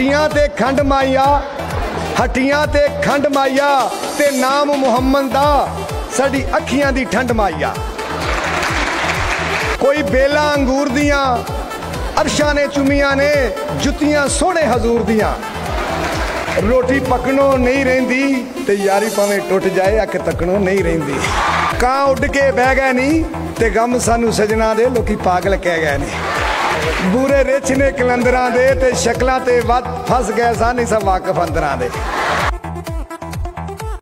ਹੱਟੀਆਂ ਤੇ ਖੰਡ ਮਾਈਆ ਹੱਟੀਆਂ ਤੇ ਖੰਡ ਮਾਈਆ ਤੇ ਨਾਮ ਮੁਹੰਮਦ ਦਾ ਸਾਡੀ ਅੱਖੀਆਂ ਦੀ ਠੰਡ ਮਾਈਆ ਕੋਈ ਬੇਲਾ ਅੰਗੂਰ ਦੀਆਂ, ਅਰਸ਼ਾਂ ਨੇ ਚੁੰਮੀਆਂ ਨੇ, ਜੁੱਤੀਆਂ ਸੋਹਣੇ ਹਜ਼ੂਰ ਦੀਆਂ। ਰੋਟੀ ਪਕਣੋਂ ਨਹੀਂ ਰਹਿੰਦੀ ਤੇ ਯਾਰੀ ਭਾਵੇਂ ਟੁੱਟ ਜਾਏ, ਅੱਖ ਤੱਕਣੋਂ ਨਹੀਂ ਰਹਿੰਦੀ। ਕਾਂ ਉੱਡ ਕੇ ਬਹਿ ਗਏ ਨਹੀਂ ਤੇ ਗਮ ਸਾਨੂੰ ਸਜਣਾ ਦੇ ਲੋਕੀ ਪਾਗਲ ਕਹਿ ਗਏ ਨੇ। ਬੂਰੇ ਰਿਛ ਨੇ ਕਲੰਦਰਾਂ ਦੇ ਤੇ ਸ਼ਕਲਾਂ ਤੇ ਵੱਧ ਫਸ ਗਏ ਸਾਂ ਨਹੀਂ ਸਭ ਵਾਕਫ ਅੰਦਰਾਂ ਦੇ।